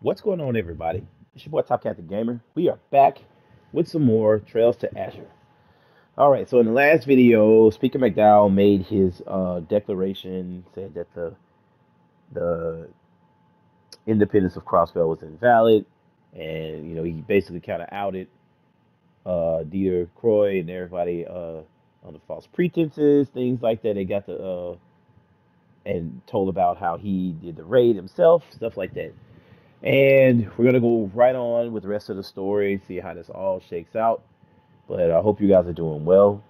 What's going on, everybody? It's your boy Top Cat the Gamer. We are back with some more Trails to Azure. All right, so in the last video, Speaker MacDowell made his uh, declaration, said that the the independence of Crossbell was invalid, and you know he basically kind of outed uh, Dieter Croy and everybody uh, on the false pretenses, things like that. They got the uh, and told about how he did the raid himself, stuff like that. And we're gonna go right on with the rest of the story, see how this all shakes out. But I hope you guys are doing well.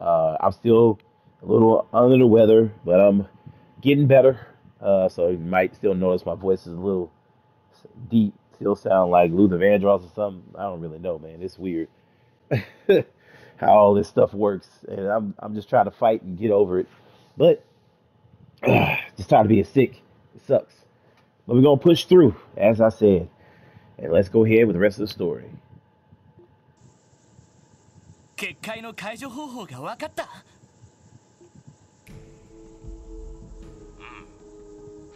Uh, I'm still a little under the weather, but I'm getting better. Uh, so you might still notice my voice is a little deep, still sound like Luther Vandross or something. I don't really know, man. It's weird how all this stuff works, and I'm I'm just trying to fight and get over it. But uh, just tired of being sick. It sucks. But we're gonna push through, as I said. And let's go ahead with the rest of the story. 結界の解除方法が分かった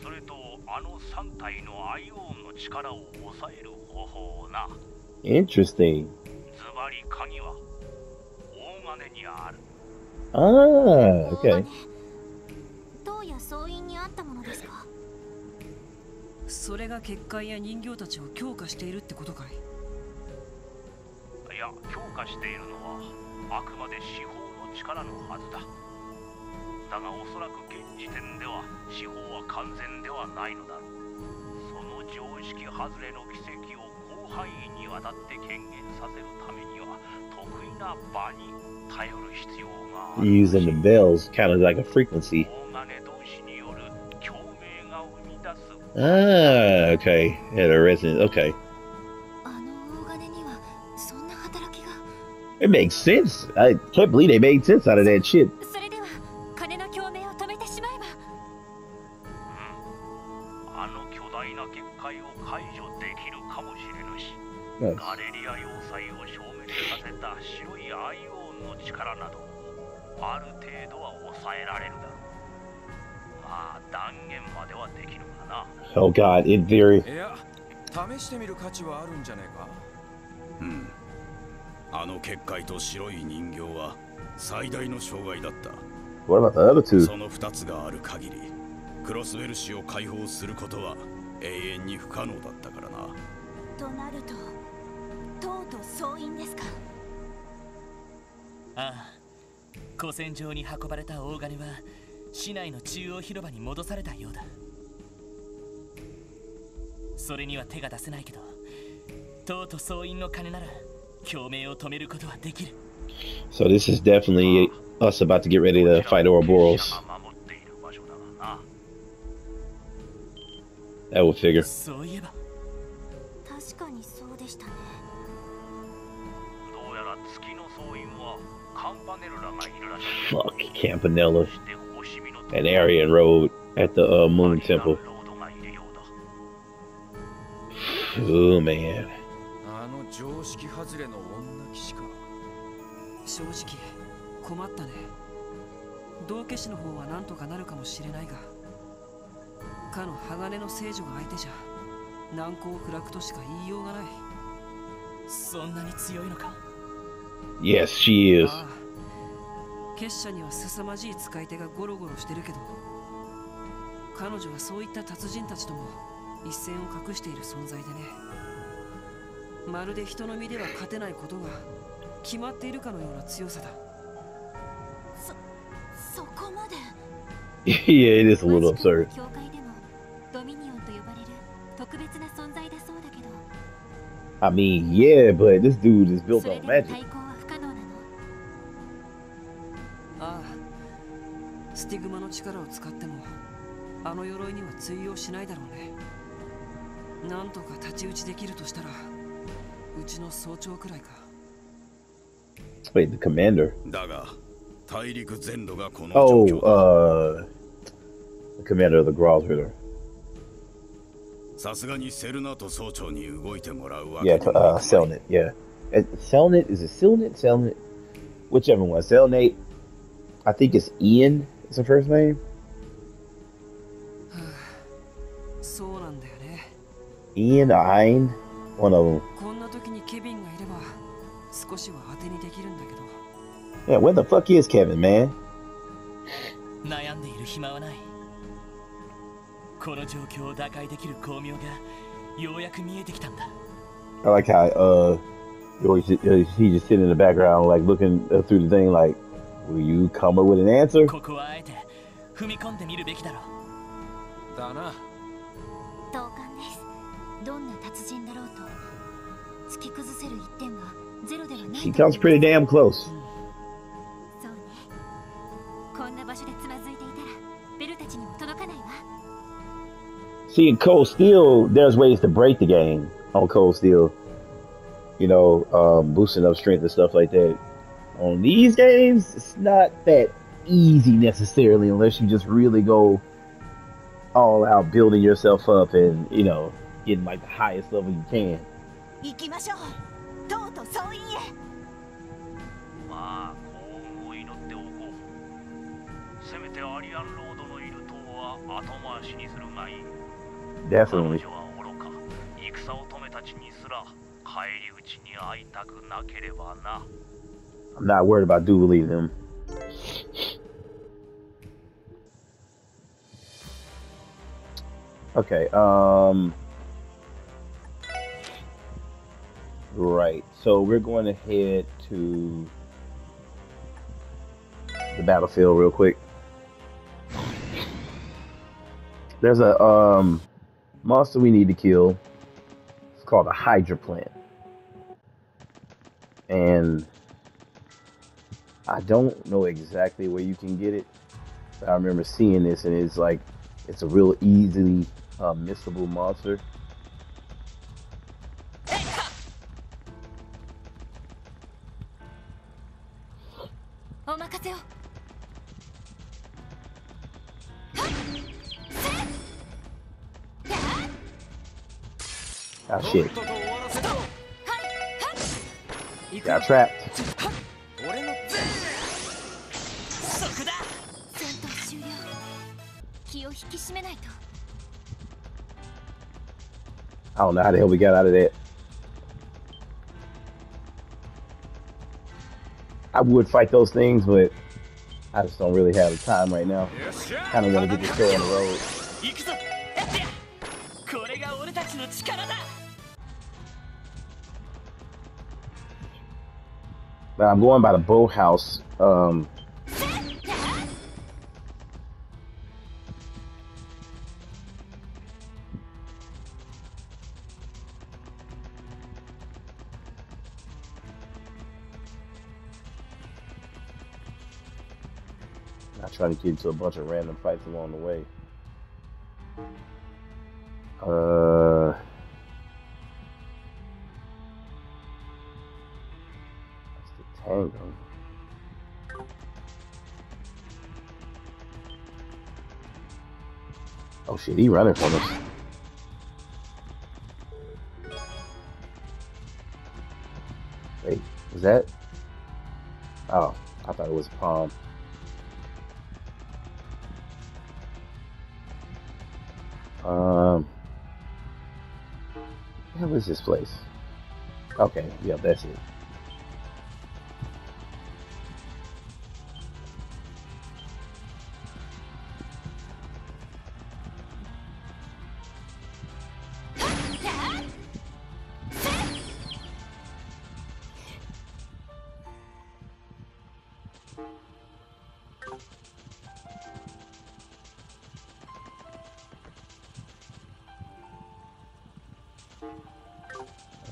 それとあの3体のアイオンの力を抑える方法をな Interesting. ズバリ鍵は大金にある Ah, okay. 銅や総員にあったものですか それが結界や人形たちを強化しているってことかい？いや強化しているのはあくまで司法の力のはずだ。だがおそらく現時点では司法は完全ではないのだろう。その常識外れの奇跡を広範囲にわたって権限させるためには得意な場に頼る必要がある。Using the bells, kind of like a frequency. 大金同士に Ah, okay. Yeah, the resident. Okay. It makes sense. I can't believe they made sense out of that shit. Oh god, in theory. いや試してみる価値はあるんじゃねえか？うん。あの結界と白い人形は最大の障害だった。What about the other two? その2つがある限りクロスウェル氏を解放することは永遠に不可能だったからな。となると銅と総員ですか？ああ。古戦場に運ばれた大金は市内の中央広場に戻されたようだそれには手が出せないけど銅と総員の金なら共鳴を止めることはできる So this is definitely us about to get ready to fight Ouroboros. が守っている場所だがな That will figure. そういえば確かにそうでしたねどうやら月の総員はカンパネルラがいるらしい Fuck Campanella そして星見の and Arian Road at the uh, Moon Temple. Oh man. あの常識外れの女騎士か。正直困ったね。道化師の方は何とかなるかもしれないが。かの鋼の聖女が相手じゃ難攻不落としか言いようがない。そんなに強いのか？Yes, she is. ああ。結社には凄まじい使い手がゴロゴロしてるけど彼女はそういった達人たちとも一線を画している存在でね。まるで人の身では勝てないことが決まっているかのような強さだ。そそこまで。yeah, it is a little 教会でもドミニオンと呼ばれる特別な存在だそうだけど。I mean, yeah, but this dude is built on magic. 対抗は不可能なの。ああ。スティグマの力を使ってもあの鎧には通用しないだろうねなんとか太刀打ちできるとしたらうちの総長くらいか Wait, the commander. Oh, uh, the commander of the Gralsritter. Yeah, uh, Selnit, yeah. Selnit, is it Selnit? Selnit? Whichever one. Selnate, I think it's Ian is the first name. Ian, and one of them. Yeah, where the fuck is Kevin, man? I like how uh, he just, he just sitting in the background, like looking uh, through the thing, like, will you come up with an answer? She comes pretty damn close. See, in Cold Steel, there's ways to break the game on Cold Steel. You know, um, boosting up strength and stuff like that. On these games, it's not that easy necessarily unless you just really go all out building yourself up and, you know, getting like the highest level you can. 行きましょうとうとう総員へまあ幸運を祈っておこうせめてアリアンロードのいる塔は後回しにするがいい彼 Definitely. 女は愚か戦乙女たちにすら返り討ちに会いたくなければな I'm not worried about dueling them. Okay, um Right. So we're going to head to the battlefield real quick. There's a um monster we need to kill. It's called a Hydra plant. And I don't know exactly where you can get it. I remember seeing this, and it's like it's a real easily uh, missable monster. お任せを Ah, shit. とっとと終わらせろ Got trapped. 俺のそこだ戦闘終了気を引き締めないと I don't know how the hell we got out of that. I would fight those things, but I just don't really have the time right now. Kind of want to get this show on the road. But I'm going by the boathouse. Um, trying to get into a bunch of random fights along the way. Uh. That's the tango. Oh shit, he running from us. Wait, was that? Oh, I thought it was palm. Is this place? Okay, yeah, that's it.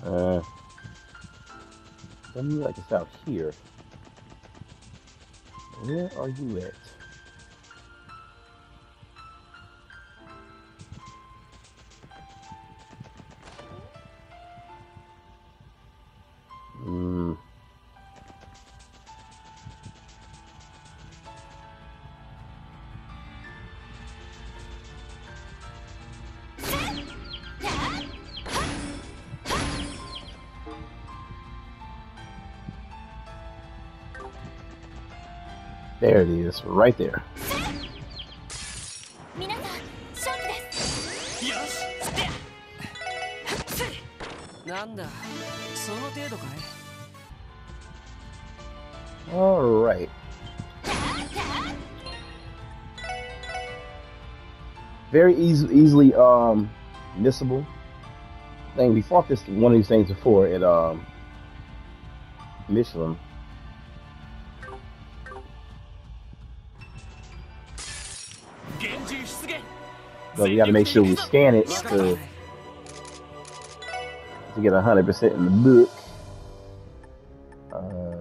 Uh, look like it's out here. Where are you at? There it is, right there. Alright. Very easy, easily um, missable thing. We fought this one of these things before at um, Mishelam. So we gotta make sure we scan it to, to get 100% in the book. Uh,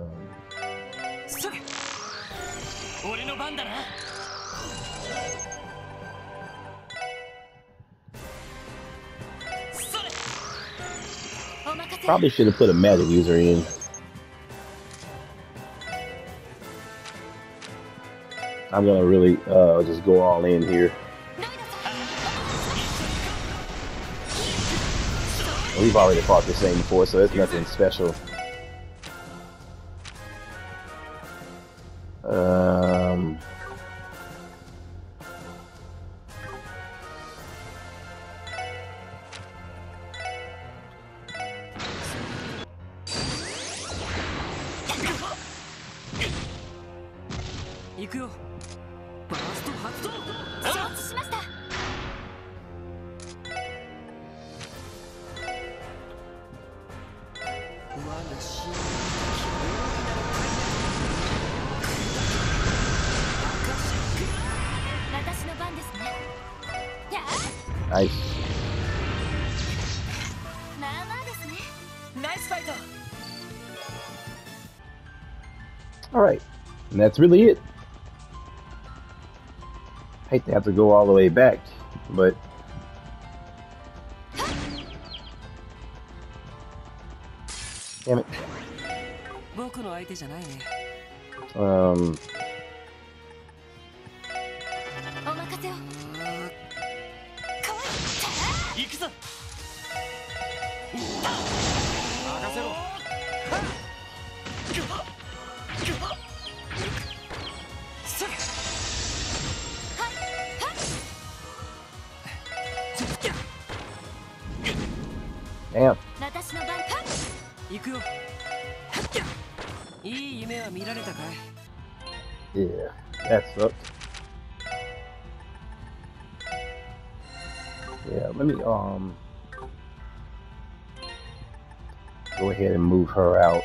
probably should have put a magic user in. I'm gonna really uh, just go all in here. We've already fought this thing before, so it's nothing special. And that's really it. I hate to have to go all the way back, but... Damn it. Um... Yeah. Yeah, let me um go ahead and move her out.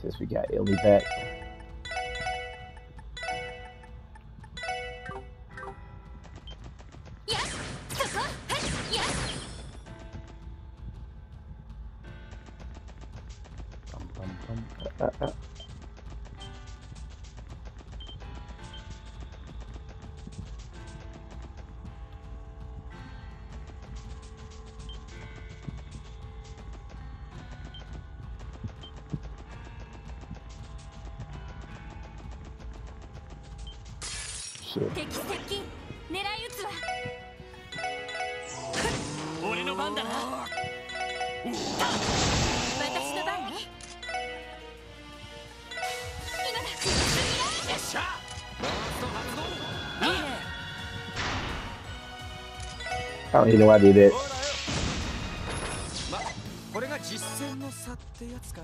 Since we got Illy back. You know I did it.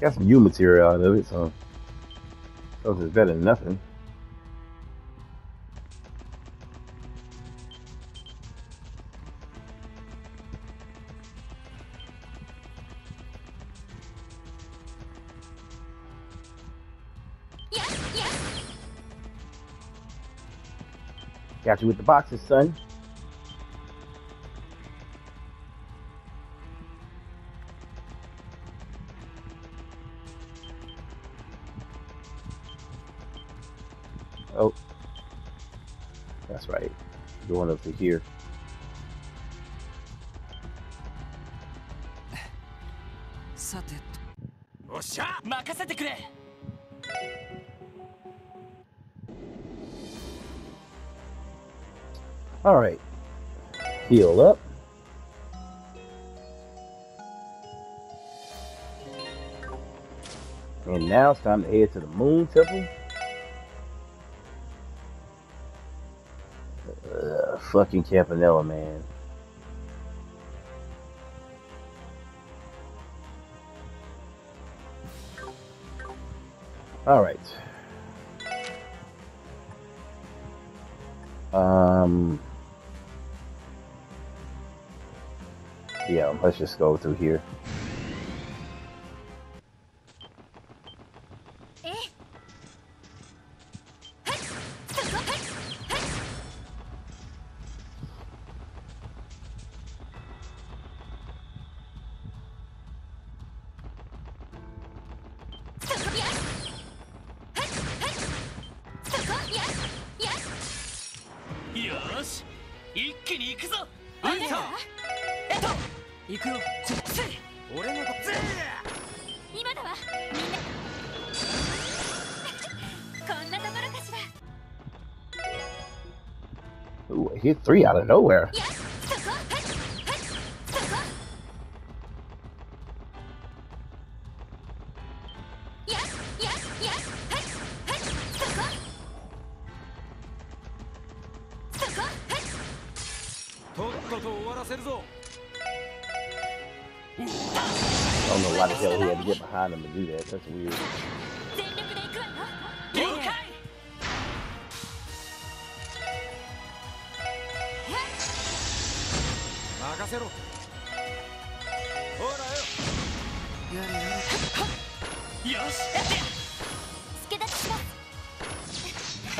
Got some U material out of it, so those is better than nothing. Got you with the boxes, son. Alright. Heal up. And now it's time to head to the moon temple. Fucking Campanella, man. All right. Um. Yeah, let's just go through here. three out of nowhere. I don't know why the hell he had to get behind him to do that. That's weird.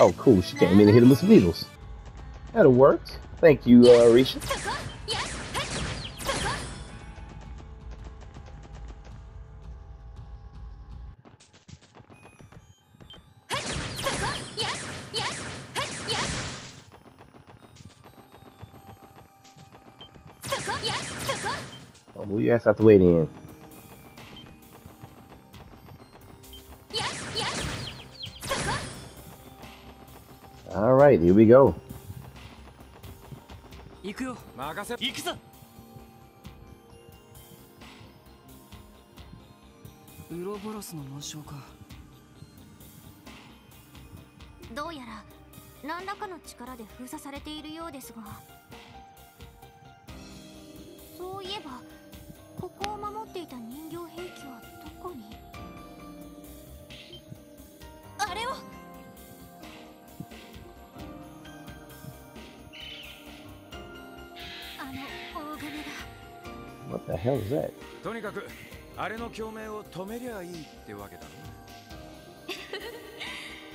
Oh, cool. She came in and hit him with some needles. That'll work. Thank you, uh, Rixia. Oh, well, you guys have to wait in. We go. 行くよ。任せ。行くぞ。ウロボロスの紋章か。どうやら何らかの力で封鎖されているようですが What the hell is that? とにかくあれの共鳴を止めりゃいいってわけだろ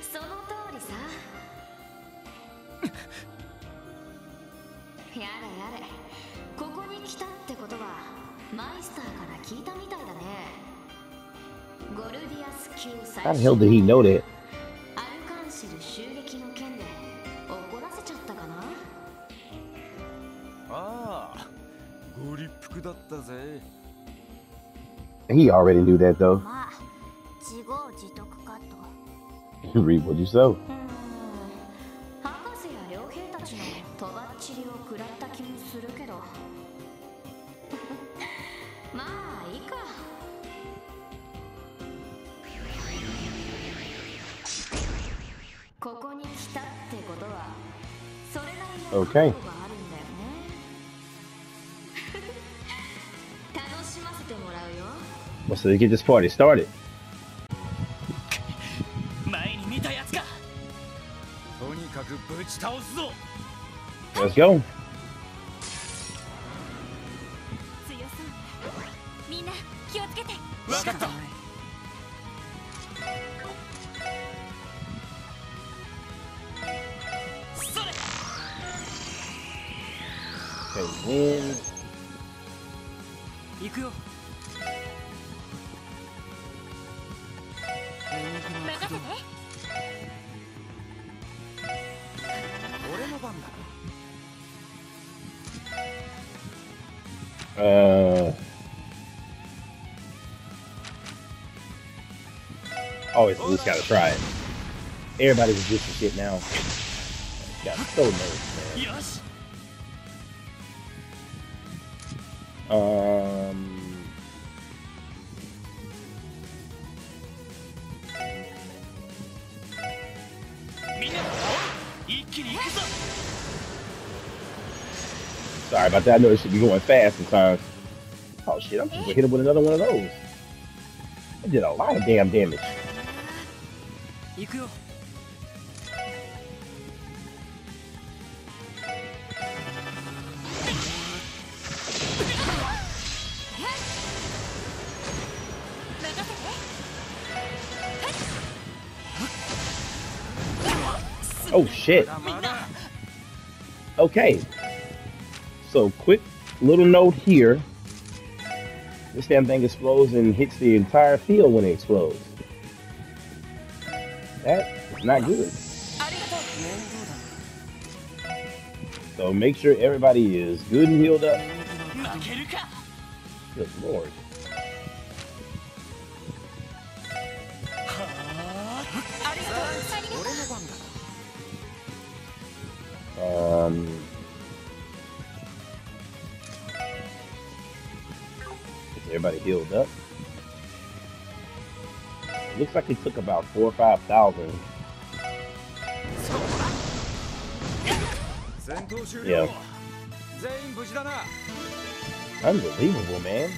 その通りさやれやれここに来たってことはマイスターから聞いたみたいだねゴルディアス級 How the hell did he know that? He already knew that though. You read what you sow. Hmm. Okay. so we get this party started. Let's go. always at least gotta try it. Everybody's just shit now. i'm so nervous, man. Yes. Um. Sorry about that. I know it should be going fast sometimes. Oh shit! I'm just gonna hit him with another one of those. I did a lot of damn damage. 行くよ Oh shit. まだまだ Okay. So quick little note here. This damn thing explodes and hits the entire field when it explodes. That's not good. So make sure everybody is good and healed up. Good lord. Um... Is everybody healed up? Looks like he took four or five thousand. Yeah. Unbelievable, man.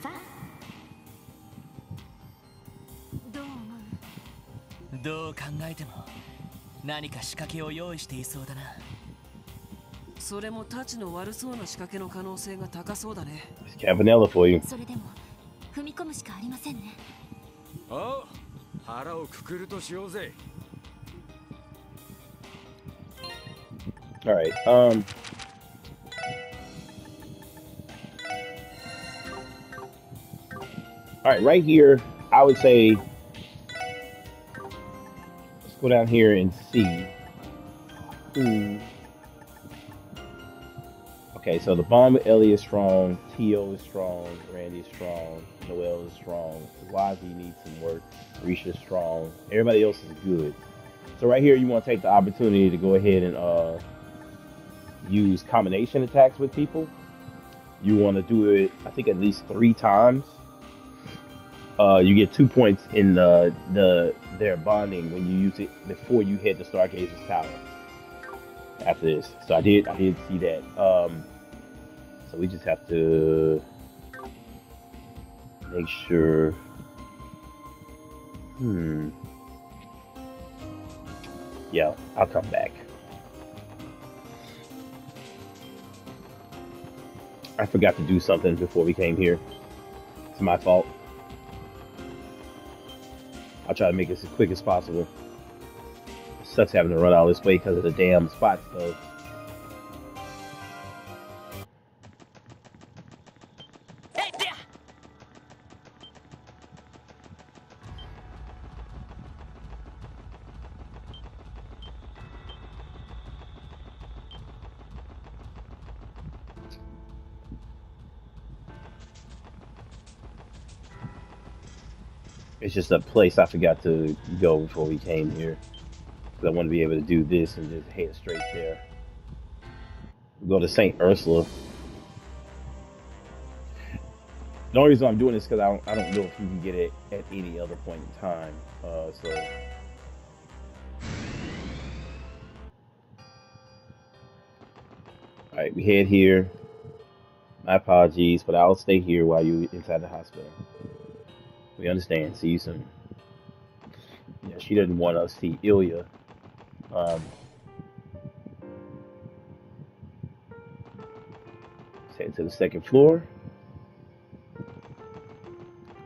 どう考えても何か仕掛けを用意していそうだなそれもタチの悪そうな仕掛けの可能性が高そうだね.それでも踏み込むしかありませんねおう腹をくくるとしようぜ All right. Um. All right, right here, I would say go down here and see. Okay, so the bomb with Elie is strong, Tio is strong, Randy is strong, Noel is strong, Wazy needs some work, Rixia is strong, everybody else is good. So right here, you want to take the opportunity to go ahead and uh, use combination attacks with people. You want to do it, I think, at least three times. Uh, you get two points in the the their bonding when you use it before you hit the Stargazer's tower. After this, so I did I did see that. Um, so we just have to make sure. Hmm. Yeah, I'll come back. I forgot to do something before we came here. It's my fault. I'll try to make this as quick as possible. sucks having to run all this way because of the damn spots, though. Just a place I forgot to go before we came here. Because I want to be able to do this and just head straight there. Go to St. Ursula. The only reason I'm doing this because I don't, I don't know if you can get it at any other point in time. Uh, so. Alright, we head here. My apologies, but I'll stay here while you're inside the hospital. We understand. See you soon. Yeah, she doesn't want us to see Ilya. Um, head to the second floor.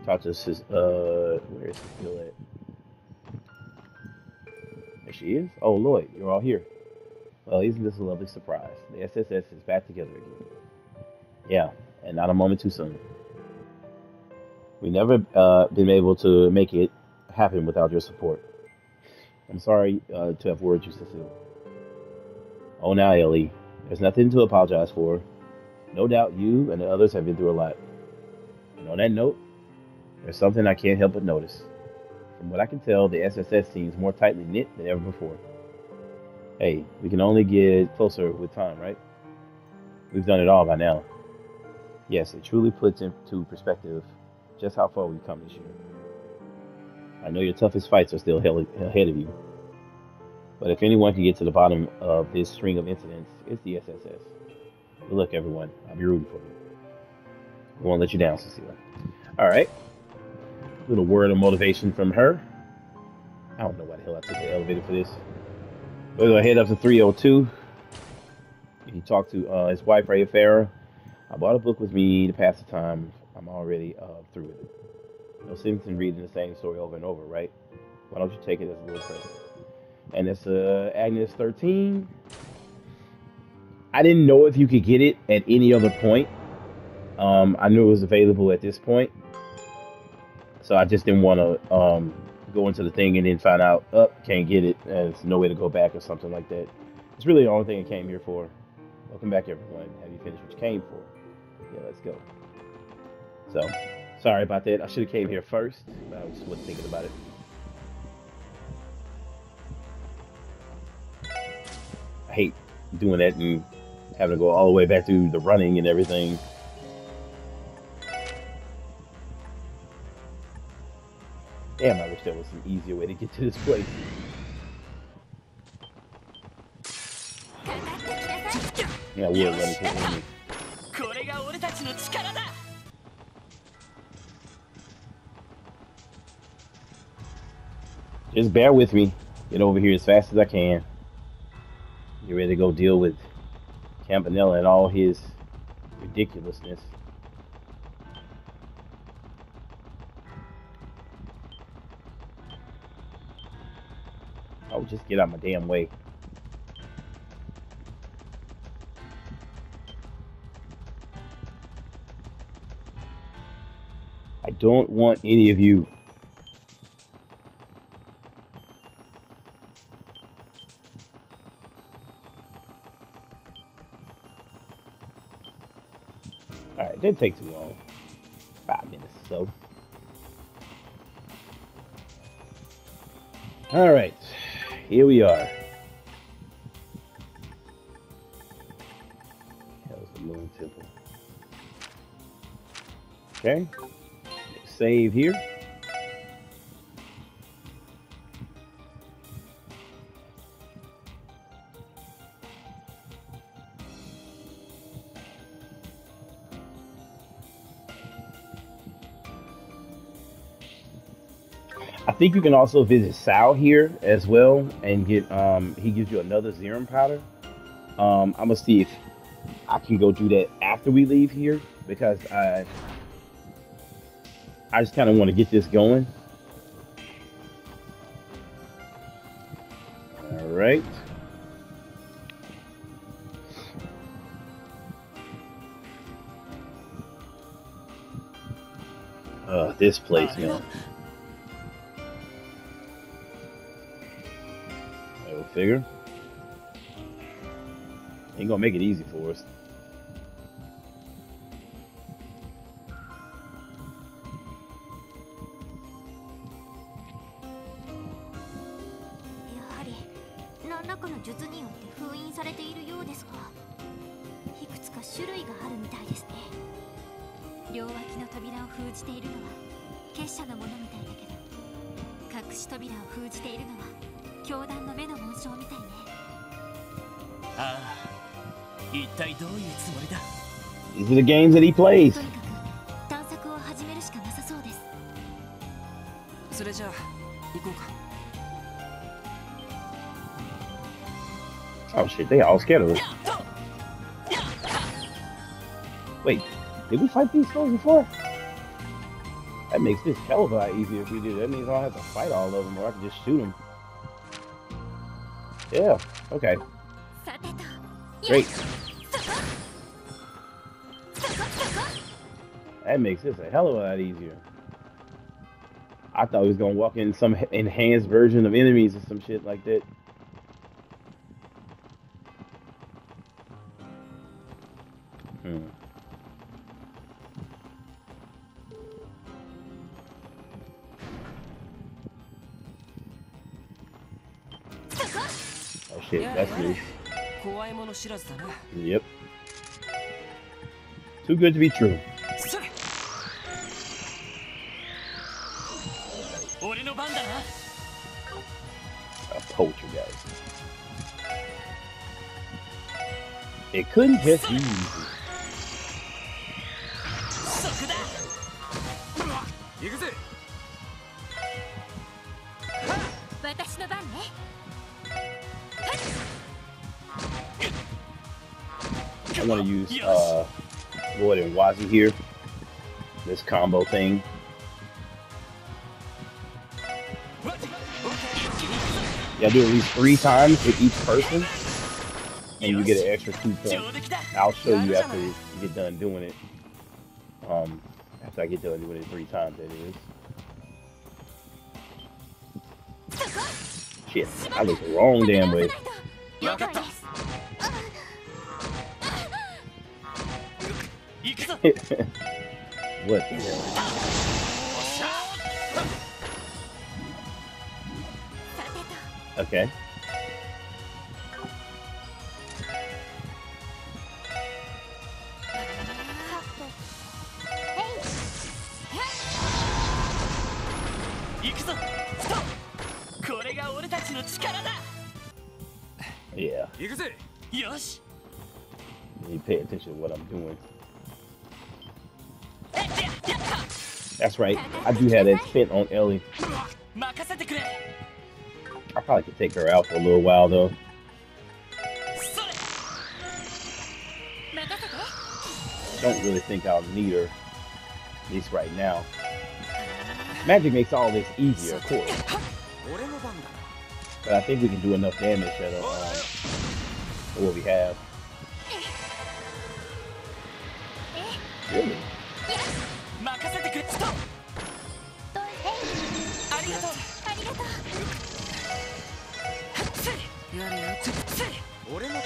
Talk to us. Uh, where is at? There she is. Oh, Lloyd, you're all here. Well, isn't this a lovely surprise? The SSS is back together again. Yeah, and not a moment too soon. We never uh, been able to make it happen without your support. I'm sorry uh, to have worried you, Cecile. Oh, now, Elie, there's nothing to apologize for. No doubt you and the others have been through a lot. And on that note, there's something I can't help but notice. From what I can tell, the SSS seems more tightly knit than ever before. Hey, we can only get closer with time, right? We've done it all by now. Yes, it truly puts into perspective just how far we've come this year. I know your toughest fights are still ahead of you. But if anyone can get to the bottom of this string of incidents, it's the SSS. Good luck, everyone. I'll be rooting for you. I won't let you down, Cecilia. All right. Little word of motivation from her. I don't know why the hell I took the elevator for this. We're to head up to 302. He talked to uh, his wife, Ray Farah. I bought a book with me to pass the time. I'm already uh, through with it. No sense in reading the same story over and over, right? Why don't you take it as a little present? And it's uh, Agnes 13. I didn't know if you could get it at any other point. Um, I knew it was available at this point. So I just didn't want to um, go into the thing and then find out, up, oh, can't get it. There's no way to go back or something like that. It's really the only thing I came here for. Welcome back, everyone. Have you finished what you came for? Yeah, let's go. So, sorry about that. I should have came here first, but I just wasn't thinking about it. I hate doing that and having to go all the way back through the running and everything. Damn, I wish there was some easier way to get to this place. Yeah, we're running to enemy. Just bear with me. Get over here as fast as I can. Get ready to go deal with Campanella and all his ridiculousness. Oh, just get out my damn way. I don't want any of you Didn't take too long. Five minutes so. Alright here we are. Hell's the Moon Temple. Okay. Save here. Think you can also visit Sal here as well and get um he gives you another Zeram powder. Um I'm gonna see if I can go do that after we leave here because I I just kind of want to get this going. All right. Uh, this place, man. Figure. Ain't gonna make it easy for us. These are the games that he plays. Oh shit, they all scared of us. Wait, did we fight these guys before? That makes this hell of a lot easier if we do. That means I don't have to fight all of them, or I can just shoot them. Yeah, okay. Great. That makes this a hell of a lot easier. I thought he was gonna walk in some enhanced version of enemies or some shit like that. Oh shit, that's new. Yep. Too good to be true. それ俺の番だな I told you guys. It couldn't just be easy. I'm gonna use uh, Lloyd and Wazy here. This combo thing. Yeah, do at least three times with each person, and you get an extra two points. I'll show you after you get done doing it. Um, after I get done doing it three times, that is. Shit, I look the wrong damn way. what? Okay. Yeah. You pay attention to what I'm doing. That's right. I do have that fit on Elie. I probably could take her out for a little while though. Don't really think I'll need her, at least right now. Magic makes all this easier, of course. But I think we can do enough damage with uh, um, what we have. Really? 任せてくれストップとえいありがとうありがとうせいやれやってせい俺の番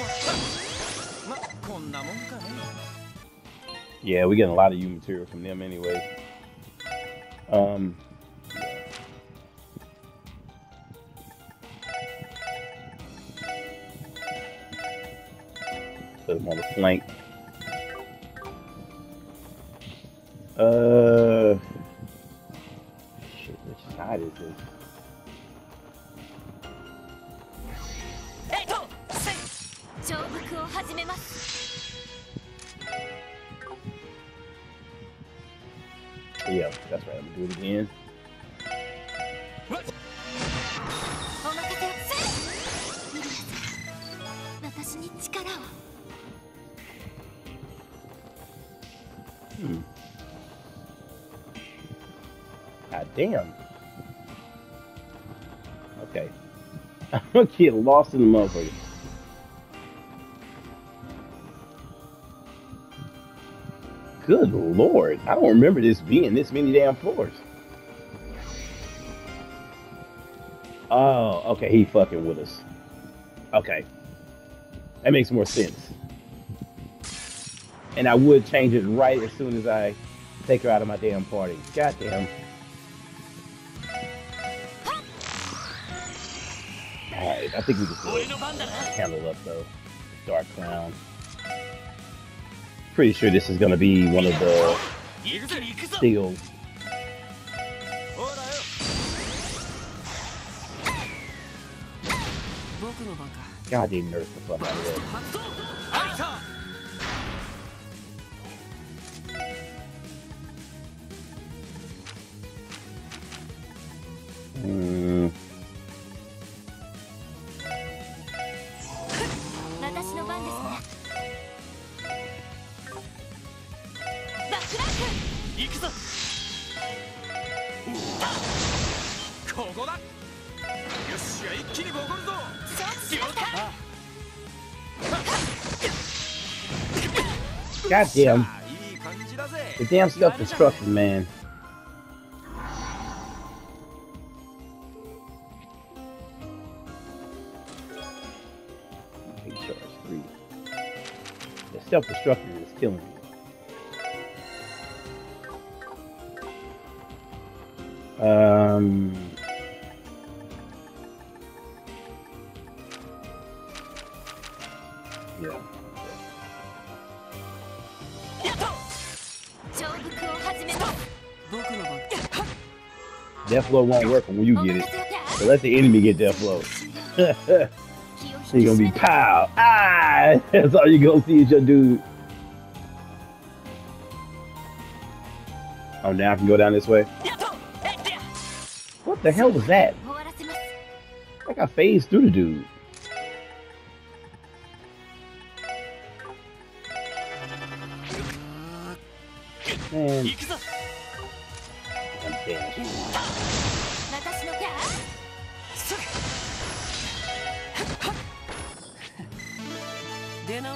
まこんなもんかね Yeah, we getting a lot of U material from them anyway. Um. Put them on the flank. Uh, shit, which side is this? Yeah, that's right. I'm gonna do it again. Get lost in the motherfucker. Good lord. I don't remember this being this many damn floors. Oh, okay, he fucking with us. Okay. That makes more sense. And I would change it right as soon as I take her out of my damn party. Goddamn. I think we can handle up though. Dark Crown. Pretty sure this is gonna be one of the steals. God, they nerfed the fuck out of it. Goddamn. The damn self-destructive, man. The self-destructive is killing me. Um, Death flow won't work when you get it. So let the enemy get death flow. You're gonna be pow. Ah! That's all you gonna see is your dude. Oh, now I can go down this way. What the hell was that? Like I phased through the dude.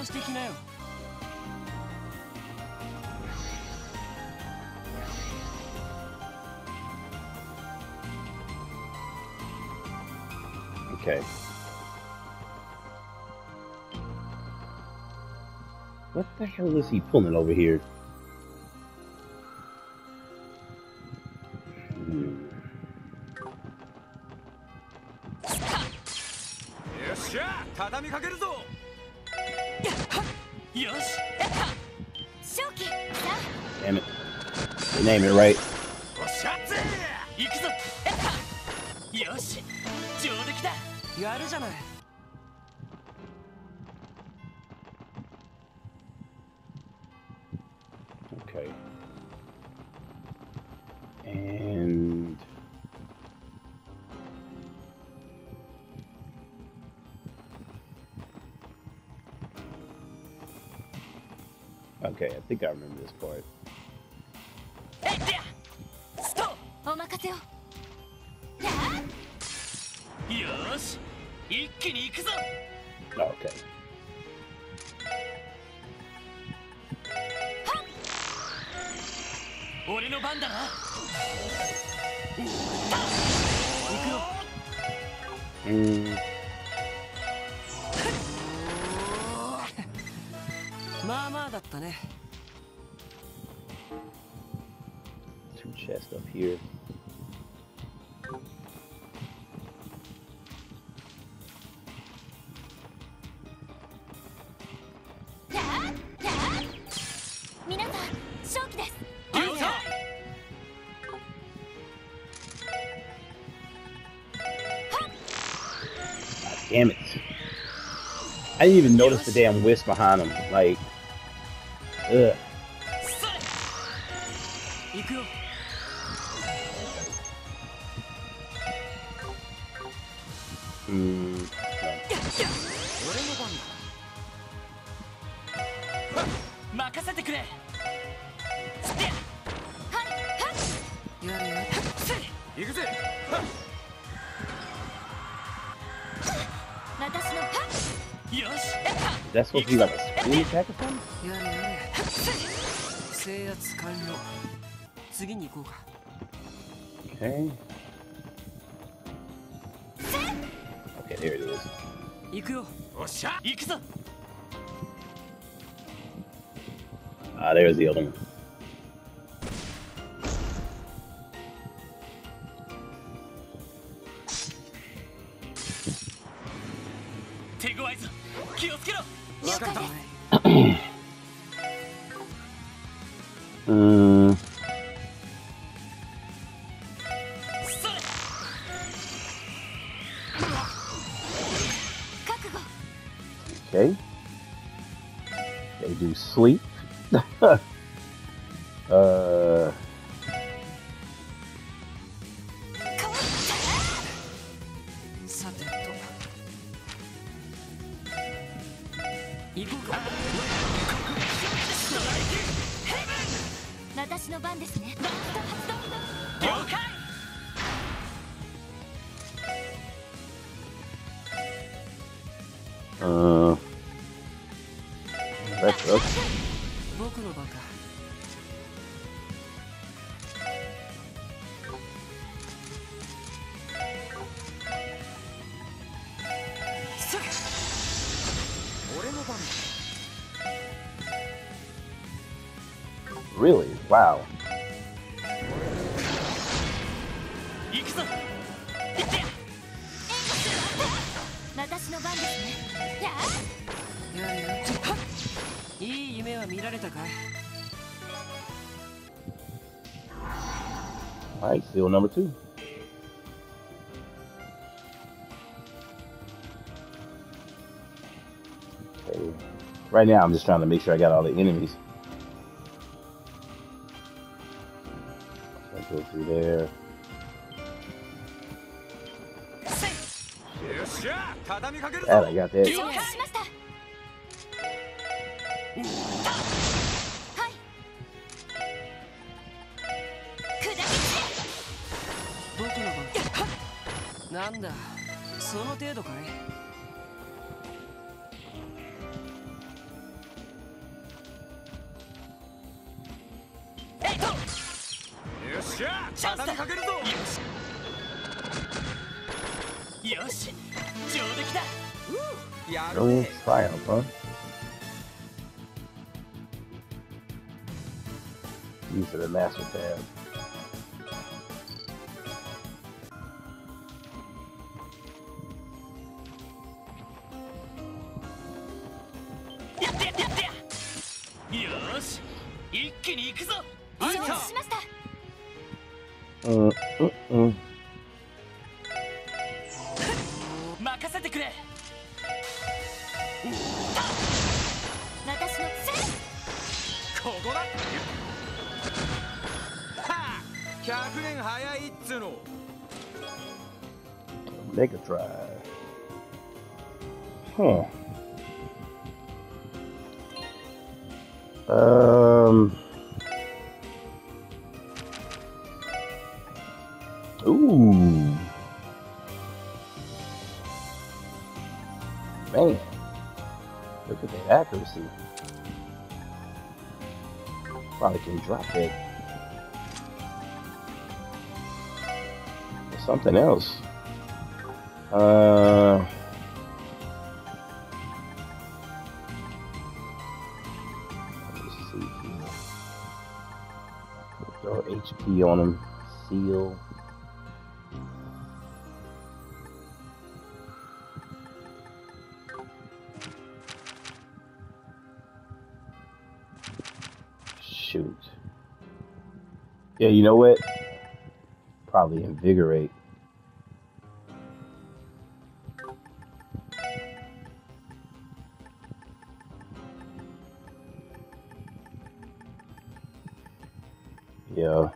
出直してきなよ Okay. What the hell is he pulling over here? Name it right. Damn it. I didn't even notice the damn wisp behind him. Like, ugh. Is that supposed to be like a spoon attack or something? やれやれ制圧完了次に行こうか Okay. Okay, there it is. 行くよおっしゃ行くぞ Ah, there's the other one. 行こう。か私の番ですね了解う。ん Bill number two. Okay. Right now, I'm just trying to make sure I got all the enemies. Go through there. That I got that. No triumph, huh? These are the master tab. Something else. You know what? Probably invigorate. Yeah.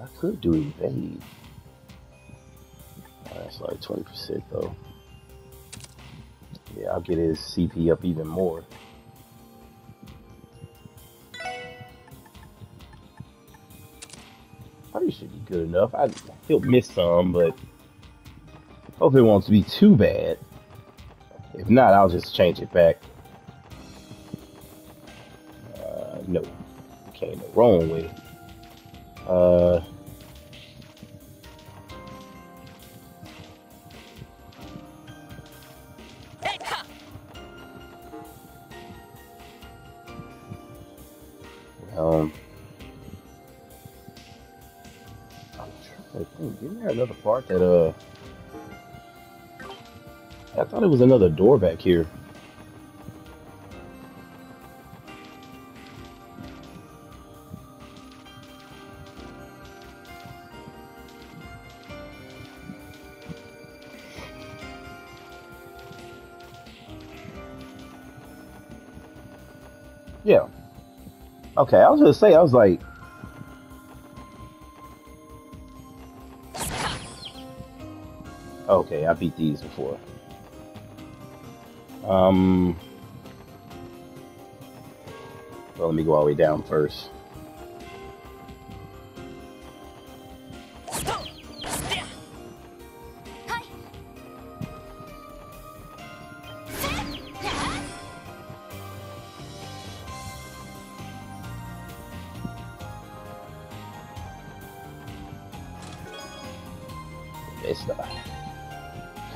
I could do evade. That's like 20% though. Yeah, I'll get his CP up even more. Good enough. I he'll miss some, but hope it won't be too bad. If not, I'll just change it back. Uh, no, came the wrong way. It was another door back here. Yeah. Okay, I was gonna say, I was like, okay, I beat these before. Um, well, let me go all the way down first.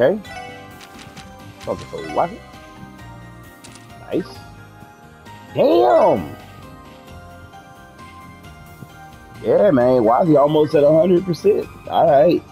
Okay. Okay, so what? Nice. Damn. Yeah, man. Why is he almost at 100%? All right.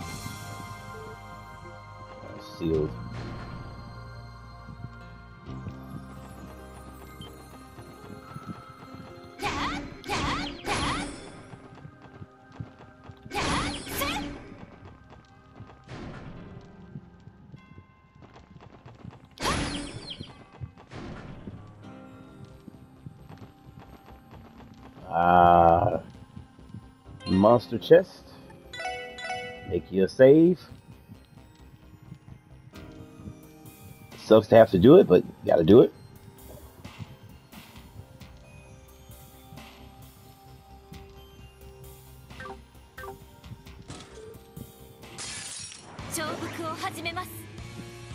Monster chest. Make you a save. Sucks to have to do it, but you gotta do it.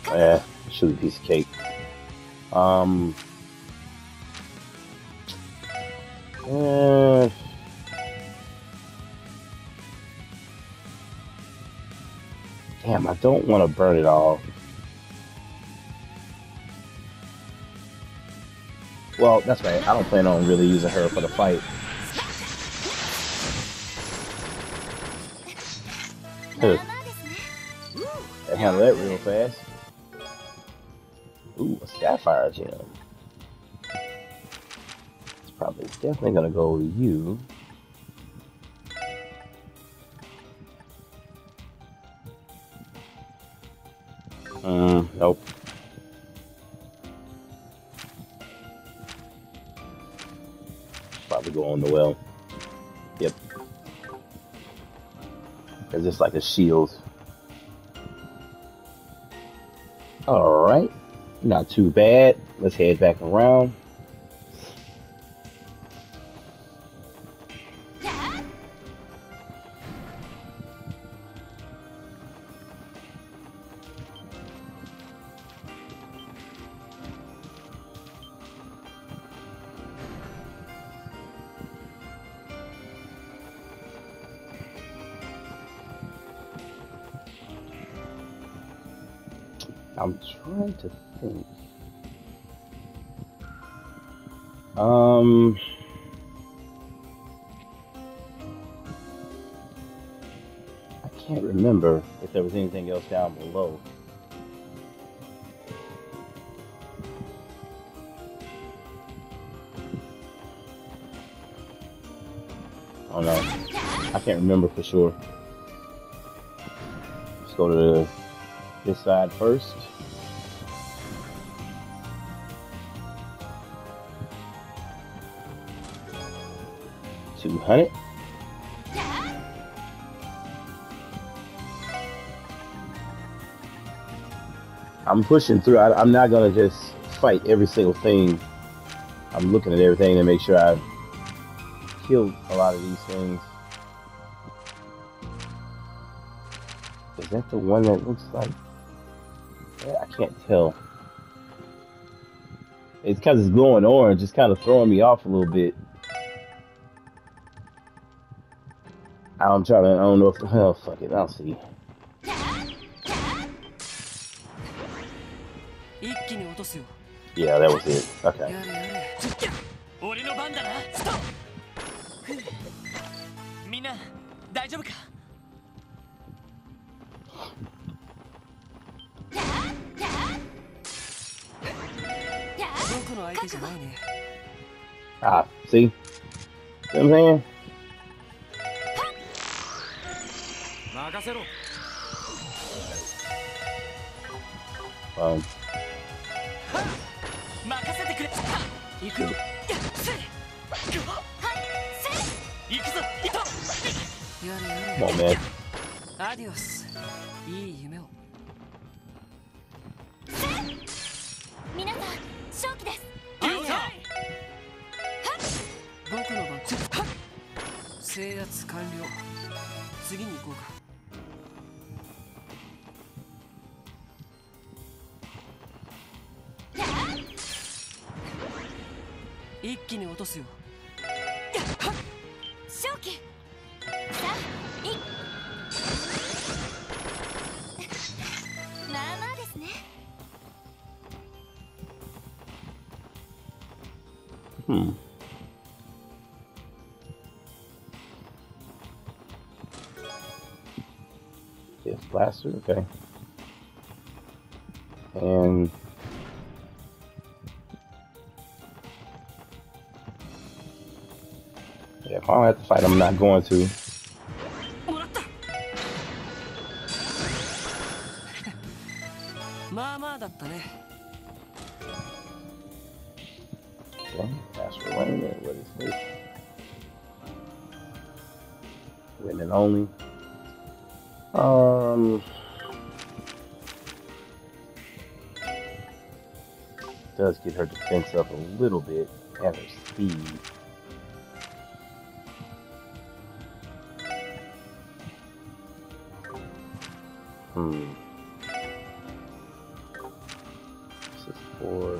Yeah, should be piece of cake. Um. Don't want to burn it all. Well, that's right. I don't plan on really using her for the fight. I handle that real fast. Ooh, a sapphire gem. It's probably definitely gonna go to you. Nope. Probably go on the well. Yep. It's just like a shield. Alright. Not too bad. Let's head back around. Remember for sure. Let's go to this side first. Two hundred. I'm pushing through. I, I'm not gonna just fight every single thing. I'm looking at everything to make sure I kill a lot of these things. Is that the one that looks like? I can't tell. It's because it's glowing orange. It's kind of throwing me off a little bit. I'm trying to. I don't know if. Oh, fuck it. I'll see. Yeah, that was it. Okay. じゃないね Ah, see? See what I'm saying? 任せろ Um, 任せてくれ行くよ行くぞ行っやれや come on, れ man. アディオスいい夢を皆さん正気です 制圧完了。次に行こうか。一気に落とすよ。Yes, blaster. Okay. And yeah, if I don't have to fight, I'm not going to. Little bit and her speed. Hmm. This is four.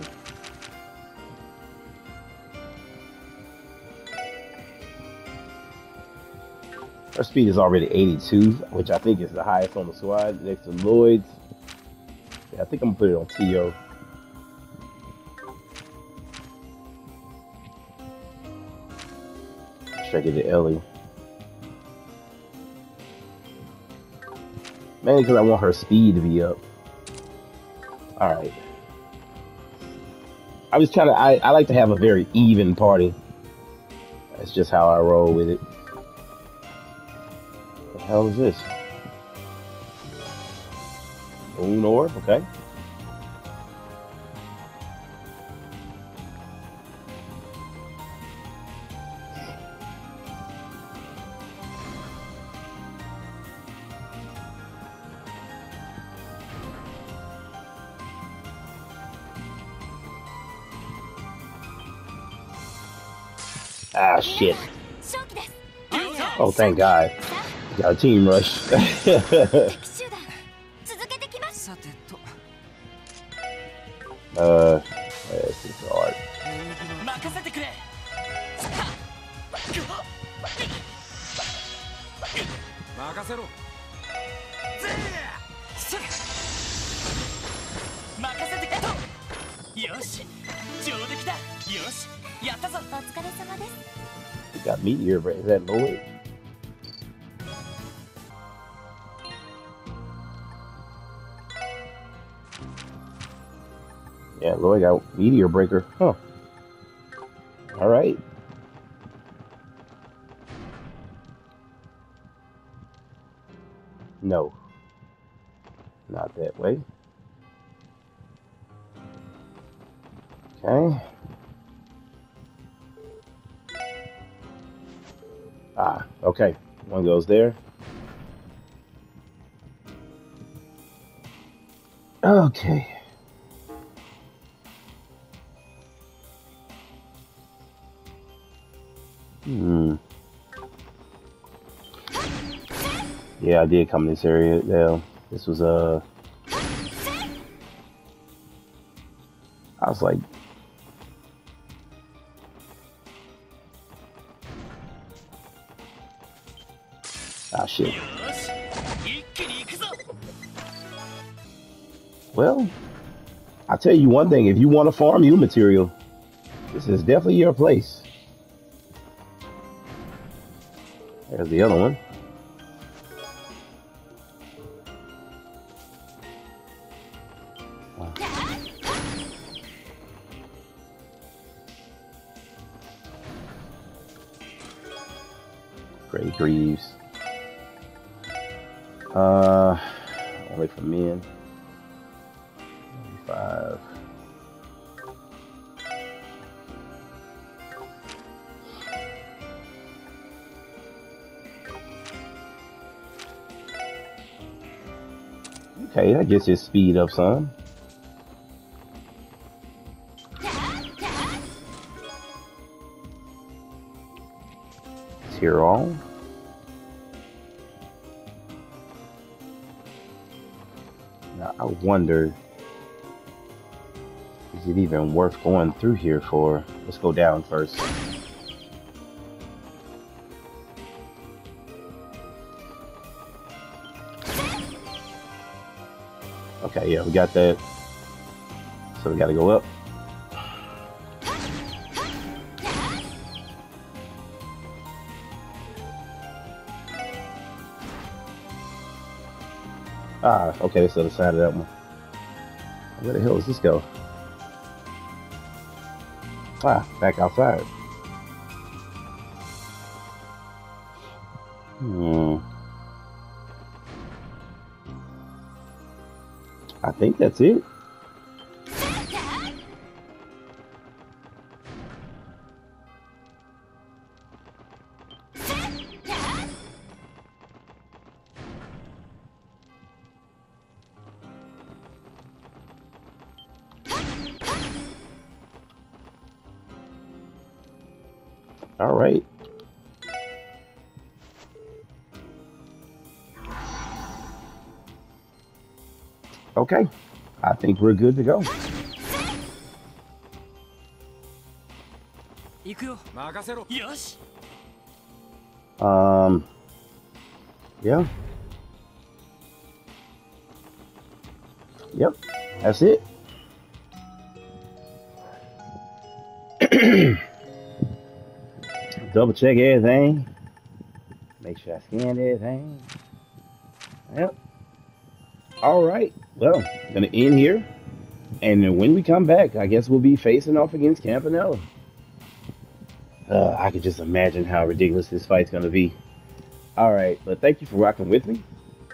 Her speed is already 82, which I think is the highest on the squad next to Lloyd's. Yeah, I think I'm gonna put it on Tio. Check it Elie. Mainly because I want her speed to be up. Alright. I was trying to, I, I like to have a very even party. That's just how I roll with it. What the hell is this? Moon orb, okay. Ah, shit. Oh, thank God. Got a team rush. is that Lloyd? Yeah, Lloyd got Meteor Breaker. Huh. There. Okay. Hmm. Yeah, I did come in this area. Yeah, this was uh. I was like, I'll tell you one thing. If you want to farm U material, this is definitely your place. There's the other one. Gray Greaves. Uh, only for men. Okay, that gets his speed up son. Tear all. Now I wonder is it even worth going through here for? Let's go down first. Okay, yeah, we got that. So we gotta go up. Ah, okay, this is the other side of that one. Where the hell does this go? Ah, back outside. think that's it. All right. Okay, I think we're good to go. Um, yeah. Yep, that's it. Double check everything. Make sure I scanned everything. Yep. All right. Well, gonna end here. And when we come back, I guess we'll be facing off against Campanella. Uh, I could just imagine how ridiculous this fight's gonna be. All right, but thank you for rocking with me.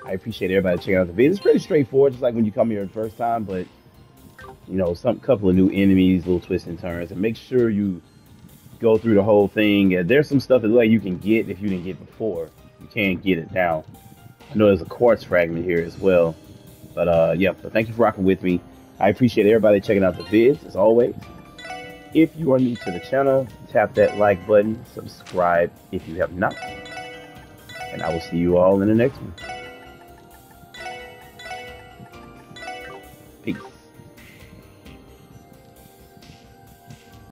I appreciate everybody checking out the video. It's pretty straightforward, just like when you come here the first time, but you know, some couple of new enemies, little twists and turns, and make sure you go through the whole thing. There's some stuff that like you can get if you didn't get before. You can't get it now. I know there's a quartz fragment here as well. But uh yeah, but thank you for rocking with me. I appreciate everybody checking out the vids as always. If you are new to the channel, tap that like button, subscribe if you have not. And I will see you all in the next one.